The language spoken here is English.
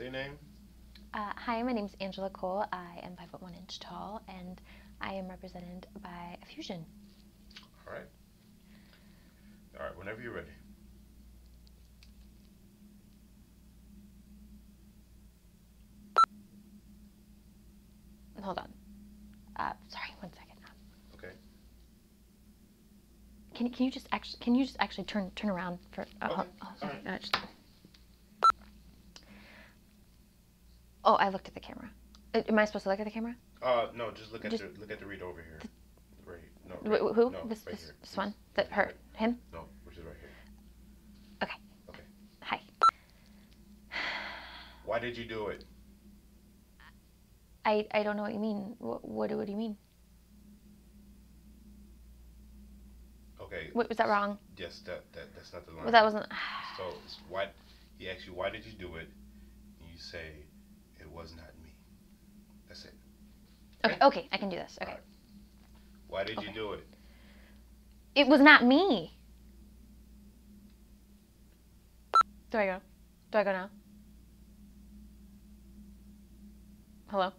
Say your name. Uh, hi, my name is Angela Cole. I am five foot one inch tall, and I am represented by a fusion. All right. All right. Whenever you're ready. Hold on. Uh, sorry, one second. Okay. Can can you just actually can you just actually turn turn around for? Oh, Okay, oh, all sorry, right. uh, just- oh, I looked at the camera. Uh, Am I supposed to look at the camera? Uh, no, just look at Just- the look at the reader over here. Right. No. Right, wh- who? No, this right this, this one? That her? Him? No, which is right here. Okay. Okay. Hi. Why did you do it? I I don't know what you mean. What what, do- what do you mean? Okay. What, was that wrong? Yes, that, that that's not the line. Well, that wasn't. So why he asked you why did you do it, and you say was not me. That's it. Okay, okay, I can do this. Okay. Alright. Why did you do it? It was not me. Do I go? Do I go now? Hello?